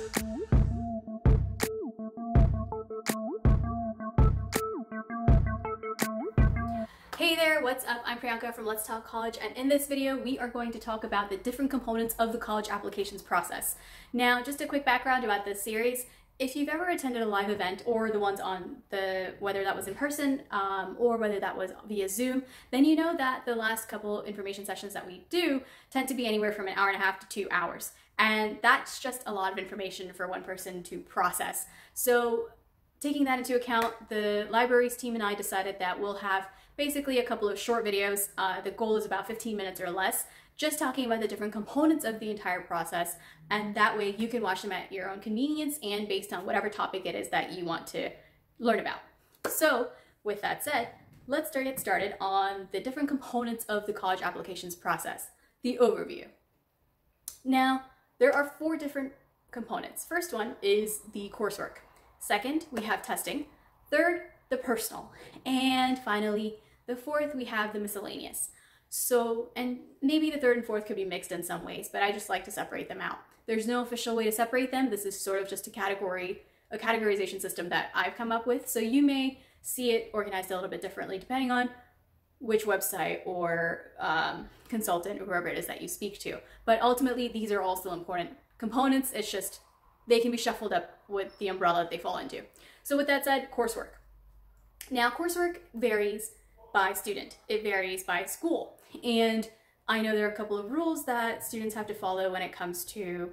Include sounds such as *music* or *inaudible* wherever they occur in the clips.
Hey there, what's up? I'm Priyanka from Let's Talk College and in this video we are going to talk about the different components of the college applications process. Now just a quick background about this series. If you've ever attended a live event or the ones on the, whether that was in person um, or whether that was via Zoom, then you know that the last couple information sessions that we do tend to be anywhere from an hour and a half to two hours. And that's just a lot of information for one person to process. So taking that into account, the libraries team and I decided that we'll have basically a couple of short videos. Uh, the goal is about 15 minutes or less, just talking about the different components of the entire process. And that way you can watch them at your own convenience and based on whatever topic it is that you want to learn about. So with that said, let's get started on the different components of the college applications process, the overview. Now, there are four different components. First one is the coursework. Second, we have testing. Third, the personal. And finally, the fourth, we have the miscellaneous. So, and maybe the third and fourth could be mixed in some ways, but I just like to separate them out. There's no official way to separate them. This is sort of just a category, a categorization system that I've come up with. So you may see it organized a little bit differently depending on which website or um, consultant or whoever it is that you speak to. But ultimately, these are all still important components. It's just they can be shuffled up with the umbrella that they fall into. So with that said, coursework. Now, coursework varies by student. It varies by school. And I know there are a couple of rules that students have to follow when it comes to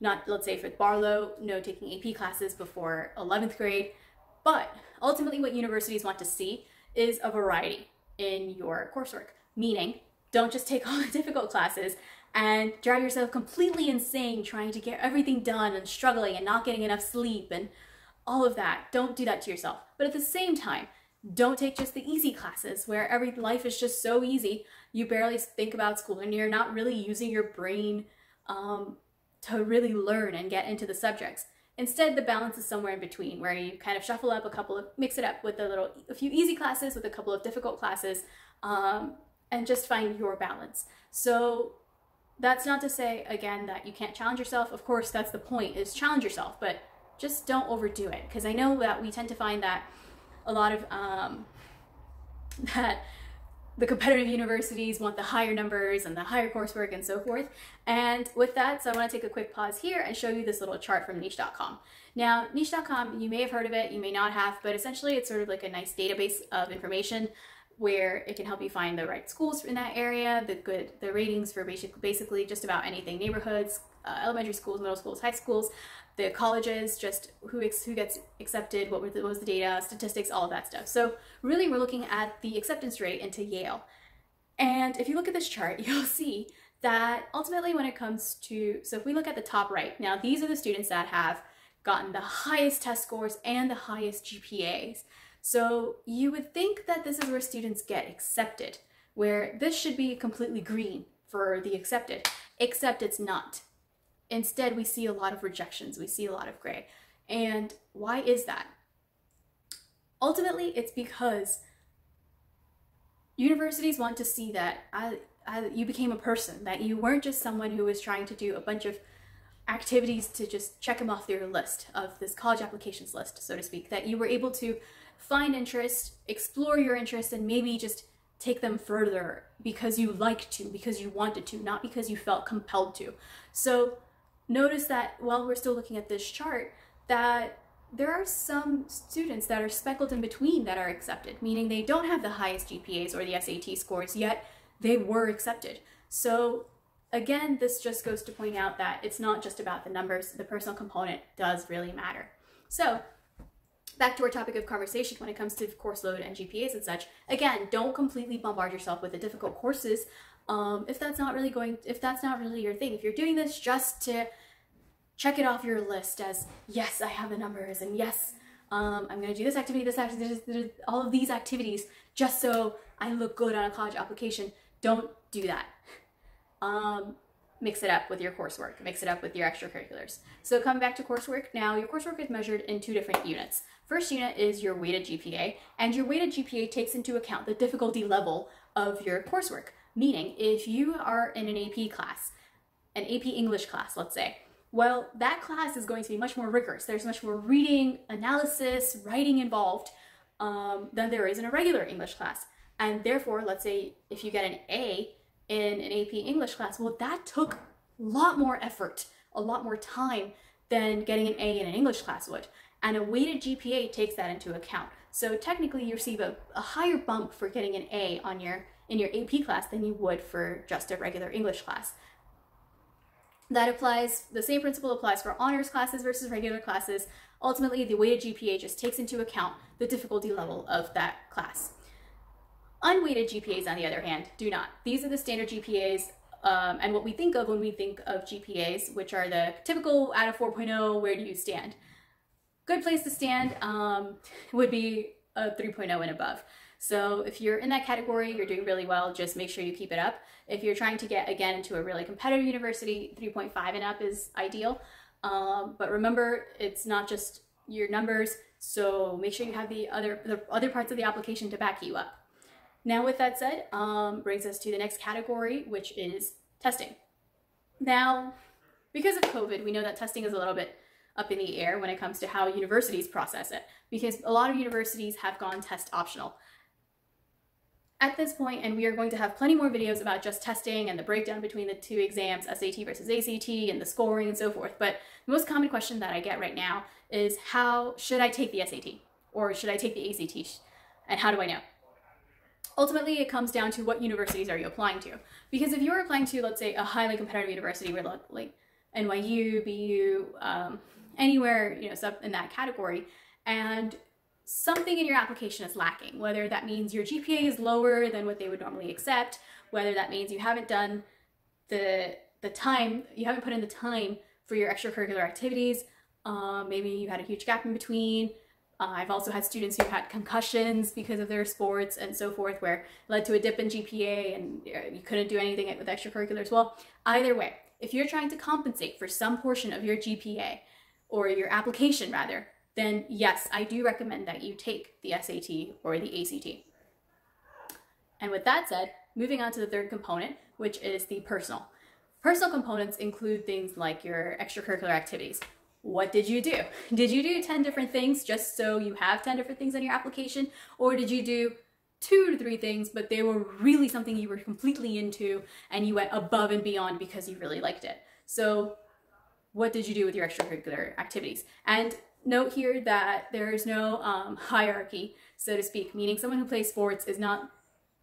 not, let's say for Barlow, no taking AP classes before 11th grade. But ultimately what universities want to see is a variety in your coursework, meaning don't just take *laughs* all the difficult classes and drive yourself completely insane trying to get everything done and struggling and not getting enough sleep and all of that. Don't do that to yourself. But at the same time, don't take just the easy classes where every life is just so easy. You barely think about school and you're not really using your brain um, to really learn and get into the subjects. Instead, the balance is somewhere in between where you kind of shuffle up a couple of, mix it up with a little, a few easy classes with a couple of difficult classes um, and just find your balance. So that's not to say, again, that you can't challenge yourself. Of course, that's the point is challenge yourself, but just don't overdo it. Because I know that we tend to find that a lot of um, *laughs* that the competitive universities want the higher numbers and the higher coursework and so forth. And with that, so I want to take a quick pause here and show you this little chart from niche.com. Now, niche.com, you may have heard of it, you may not have, but essentially it's sort of like a nice database of information where it can help you find the right schools in that area, the good, the ratings for basic, basically just about anything, neighborhoods, uh, elementary schools, middle schools, high schools, the colleges, just who who gets accepted, what, the, what was the data, statistics, all of that stuff. So really we're looking at the acceptance rate into Yale. And if you look at this chart, *laughs* you'll see that ultimately when it comes to, so if we look at the top right, now these are the students that have gotten the highest test scores and the highest GPAs. So you would think that this is where students get accepted, where this should be completely green for the accepted, except it's not. Instead, we see a lot of rejections, we see a lot of gray. And why is that? Ultimately, it's because universities want to see that I, I, you became a person, that you weren't just someone who was trying to do a bunch of activities to just check them off their list of this college applications list, so to speak, that you were able to find interest, explore your interests, and maybe just take them further because you liked to, because you wanted to, not because you felt compelled to. So notice that while we're still looking at this chart, that there are some students that are speckled in between that are accepted, meaning they don't have the highest GPAs or the SAT scores, yet they were accepted. So again, this just goes to point out that it's not just about the numbers, the personal component does really matter. So back to our topic of conversation when it comes to course load and GPAs and such, again, don't completely bombard yourself with the difficult courses um, if that's not really going, if that's not really your thing. If you're doing this just to check it off your list as, yes, I have the numbers, and yes, um, I'm gonna do this activity, this activity, all of these activities, just so I look good on a college application, don't do that. Um, mix it up with your coursework, mix it up with your extracurriculars. So coming back to coursework, now your coursework is measured in two different units. First unit is your weighted GPA, and your weighted GPA takes into account the difficulty level of your coursework. Meaning, if you are in an AP class, an AP English class, let's say, Well, that class is going to be much more rigorous. There's much more reading, analysis, writing involved um, than there is in a regular English class. And therefore, let's say if you get an A in an AP English class, well, that took a lot more effort, a lot more time than getting an A in an English class would. And a weighted GPA takes that into account. So technically you receive a, a higher bump for getting an A on your in your AP class than you would for just a regular English class. That applies, the same principle applies for honors classes versus regular classes. Ultimately, the weighted GPA just takes into account the difficulty level of that class. Unweighted GPAs, on the other hand, do not. These are the standard GPAs um, and what we think of when we think of GPAs, which are the typical out of 4.0, where do you stand? Good place to stand um, would be a 3.0 and above. So if you're in that category, you're doing really well, just make sure you keep it up. If you're trying to get, again, into a really competitive university, 3.5 and up is ideal. Um, but remember, it's not just your numbers, so make sure you have the other, the other parts of the application to back you up. Now with that said, um, brings us to the next category, which is testing. Now, because of COVID, we know that testing is a little bit up in the air when it comes to how universities process it, because a lot of universities have gone test optional at this point, and we are going to have plenty more videos about just testing and the breakdown between the two exams, SAT versus ACT, and the scoring and so forth. But the most common question that I get right now is how should I take the SAT? Or should I take the ACT? And how do I know? Ultimately, it comes down to what universities are you applying to. Because if you're applying to, let's say, a highly competitive university, where like NYU, BU, um, anywhere, you know, stuff in that category, and something in your application is lacking, whether that means your GPA is lower than what they would normally accept, whether that means you haven't done the the time, you haven't put in the time for your extracurricular activities, um, maybe you had a huge gap in between. Uh, I've also had students who had concussions because of their sports and so forth, where led to a dip in GPA and uh, you couldn't do anything with extracurriculars. Well, either way, if you're trying to compensate for some portion of your GPA or your application rather, then yes, I do recommend that you take the SAT or the ACT. And with that said, moving on to the third component, which is the personal. Personal components include things like your extracurricular activities. What did you do? *laughs* Did you do 10 different things just so you have 10 different things on your application? Or did you do two to three things, but they were really something you were completely into and you went above and beyond because you really liked it? So what did you do with your extracurricular activities? And note here that there is no um, hierarchy, so to speak, meaning someone who plays sports is not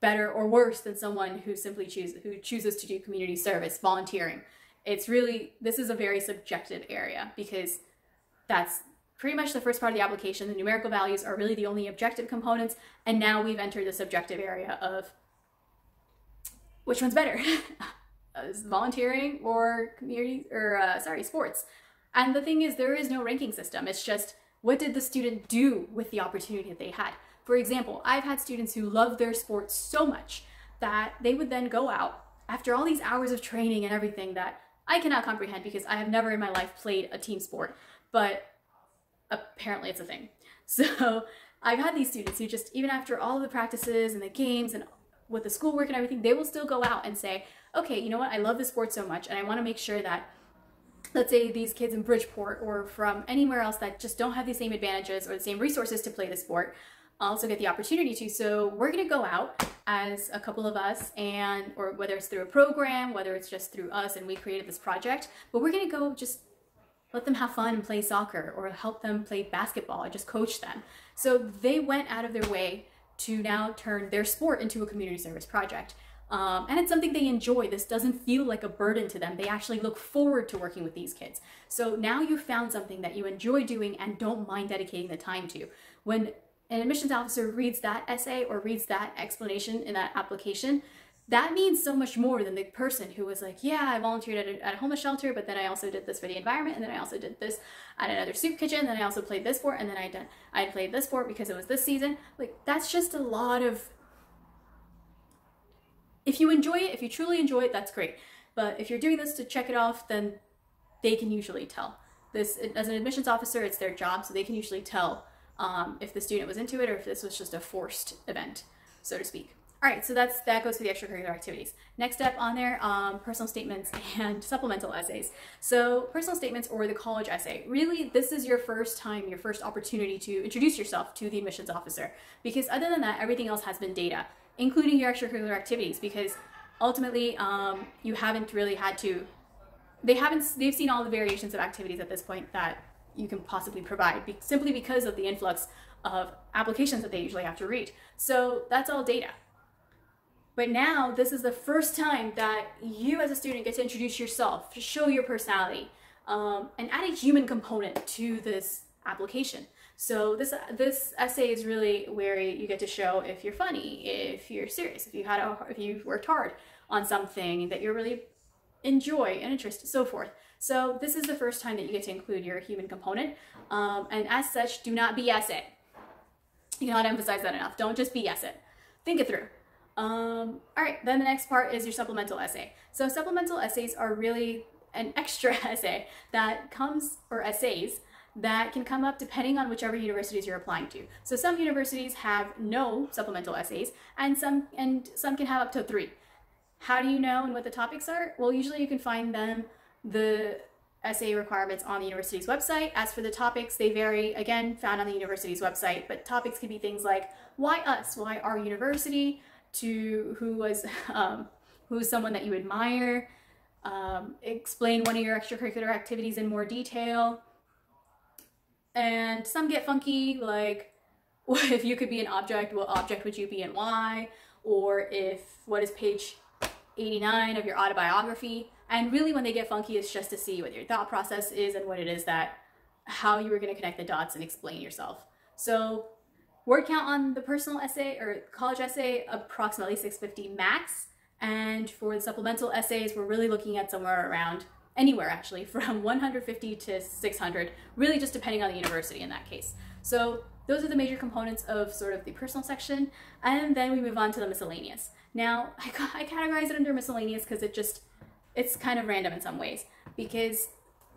better or worse than someone who simply chooses who chooses to do community service, volunteering. It's really this is a very subjective area because that's pretty much the first part of the application. The numerical values are really the only objective components, and now we've entered the subjective area of which one's better, *laughs* volunteering or community or uh, sorry sports. And the thing is, there is no ranking system. It's just what did the student do with the opportunity that they had? For example, I've had students who love their sport so much that they would then go out after all these hours of training and everything that I cannot comprehend because I have never in my life played a team sport, but apparently it's a thing. *laughs* So I've had these students who just, even after all the practices and the games and with the schoolwork and everything, they will still go out and say, okay, you know what, I love this sport so much and I want to make sure that let's say these kids in Bridgeport or from anywhere else that just don't have the same advantages or the same resources to play the sport also get the opportunity to. So we're going to go out as a couple of us and or whether it's through a program, whether it's just through us and we created this project, but we're going to go just let them have fun and play soccer or help them play basketball or just coach them. So they went out of their way to now turn their sport into a community service project. Um, and it's something they enjoy. This doesn't feel like a burden to them. They actually look forward to working with these kids. So now you've found something that you enjoy doing and don't mind dedicating the time to. When an admissions officer reads that essay or reads that explanation in that application, that means so much more than the person who was like, yeah, I volunteered at a, at a homeless shelter, but then I also did this for the environment, and then I also did this at another soup kitchen, and then I also played this sport, and then I done I played this sport because it was this season. Like that's just a lot of if you enjoy it, if you truly enjoy it, that's great. But if you're doing this to check it off, then they can usually tell. This, as an admissions officer, it's their job, so they can usually tell um, if the student was into it or if this was just a forced event, so to speak. All right, so that's that goes for the extracurricular activities. Next up on there, um, personal statements *laughs* and supplemental essays. So personal statements or the college essay. Really, this is your first time, your first opportunity to introduce yourself to the admissions officer. Because other than that, everything else has been data, including your extracurricular activities. Because ultimately, um, you haven't really had to. They haven't. They've seen all the variations of activities at this point that you can possibly provide, be, simply because of the influx of applications that they usually have to read. So that's all data. But now this is the first time that you as a student get to introduce yourself, to show your personality, um, and add a human component to this application. So this this essay is really where you get to show if you're funny, if you're serious, if you had a, if you've worked hard on something that you really enjoy and interest, so forth. So this is the first time that you get to include your human component, um, and as such, do not BS it. You cannot emphasize that enough. Don't just BS it. Think it through. Um, all right, then the next part is your supplemental essay. So supplemental essays are really an *laughs* extra essay that comes, or essays, that can come up depending on whichever universities you're applying to. So some universities have no supplemental essays and some and some can have up to 3. How do you know and what the topics are? Well, usually you can find them the essay requirements on the university's website. As for the topics, they vary, again, found on the university's website, but topics could be things like why us, why our university, to who was *laughs* um, who's someone that you admire, um, explain one of your extracurricular activities in more detail, and some get funky, like *laughs* if you could be an object, what object would you be and why, or if what is page 89 of your autobiography. And really when they get funky, it's just to see what your thought process is and what it is that, how you were gonna connect the dots and explain yourself. So word count on the personal essay or college essay, approximately 650 max. And for the supplemental essays, we're really looking at somewhere around anywhere actually *laughs* from 150 to 600, really just depending on the university in that case. So those are the major components of sort of the personal section. And then we move on to the miscellaneous. Now, *laughs* I, I categorize it under miscellaneous because it just, it's kind of random in some ways because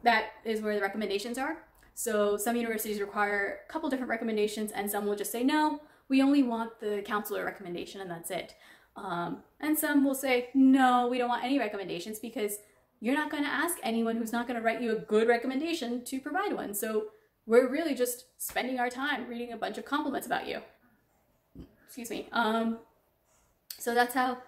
that is where the recommendations are. So some universities require a couple different recommendations and some will just say, no, we only want the counselor recommendation and that's it. Um, and some will say, no, we don't want any recommendations because you're not going to ask anyone who's not going to write you a good recommendation to provide one. So we're really just spending our time reading a bunch of compliments about you. Excuse me. Um, so that's how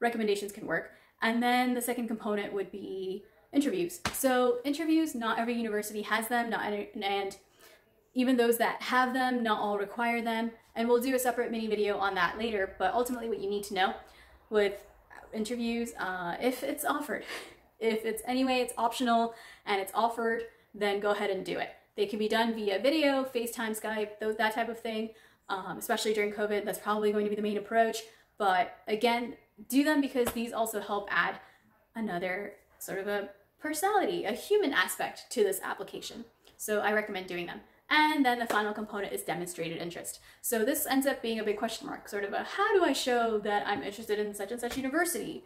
recommendations can work. And then the second component would be interviews. So interviews, not every university has them, not and even those that have them, not all require them. And we'll do a separate mini video on that later. But ultimately what you need to know with interviews, uh, if it's offered, *laughs* if it's anyway, it's optional and it's offered, then go ahead and do it. They can be done via video, FaceTime, Skype, that type of thing. Um, especially during COVID, that's probably going to be the main approach. But again, do them because these also help add another sort of a personality, a human aspect to this application. So I recommend doing them. And then the final component is demonstrated interest. So this ends up being a big question mark, sort of a how do I show that I'm interested in such and such university?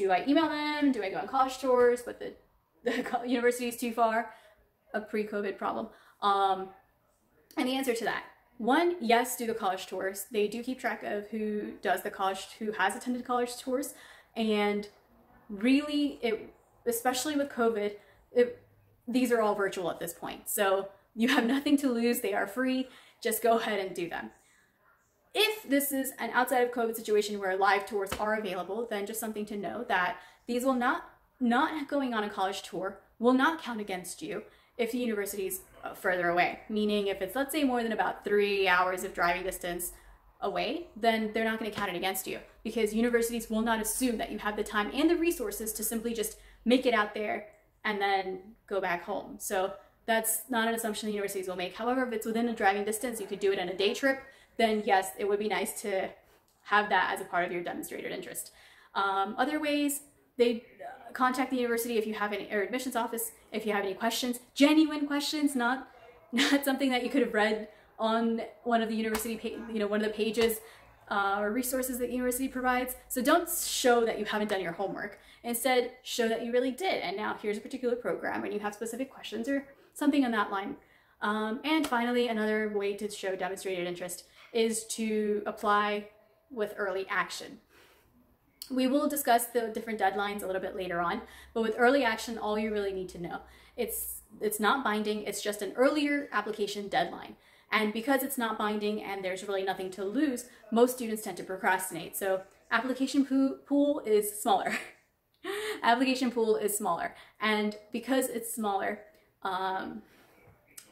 Do I email them? Do I go on college tours, but the, *laughs* the university is too far? A pre-COVID problem. Um, and the answer to that, one, yes, do the college tours. They do keep track of who does the college, who has attended college tours. And really, it especially with COVID, it, these are all virtual at this point. So you have *laughs* nothing to lose. They are free. Just go ahead and do them. If this is an outside of COVID situation where live tours are available, then just something to know that these will not, not going on a college tour will not count against you if the university is uh, further away. Meaning if it's, let's say, more than about three hours of driving distance away, then they're not going to count it against you because universities will not assume that you have the time and the resources to simply just make it out there and then go back home. So that's not an assumption the universities will make. However, if it's within a driving distance, you could do it in a day trip, then yes, it would be nice to have that as a part of your demonstrated interest. Um, other ways, they uh, contact the university if you have any, or admissions office if you have any questions, genuine questions, not, *laughs* not something that you could have read on one of the university, you know, one of the pages uh, or resources that the university provides. So don't show that you haven't done your homework. Instead, show that you really did. And now here's a particular program and you have specific questions or something on that line. Um, and finally, another way to show demonstrated interest is to apply with early action. We will discuss the different deadlines a little bit later on, but with early action, all you really need to know, it's it's not binding, it's just an earlier application deadline. And because it's not binding and there's really nothing to lose, most students tend to procrastinate. So application pool is smaller. *laughs* application pool is smaller. And because it's smaller, um,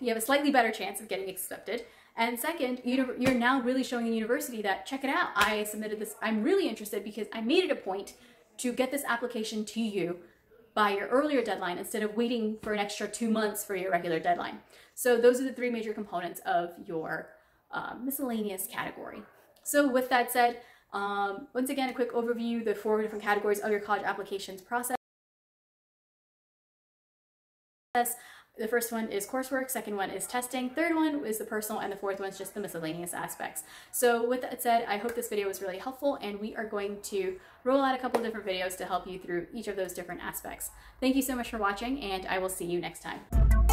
you have a slightly better chance of getting accepted. And second, you're now really showing the university that, check it out, I submitted this, I'm really interested because I made it a point to get this application to you by your earlier deadline instead of waiting for an extra two months for your regular deadline. So those are the three major components of your uh, miscellaneous category. So with that said, um, once again, a quick overview, the four different categories of your college applications process. The first one is coursework, second one is testing, third one is the personal, and the fourth one is just the miscellaneous aspects. So with that said, I hope this video was really helpful and we are going to roll out a couple different videos to help you through each of those different aspects. Thank you so much for watching and I will see you next time.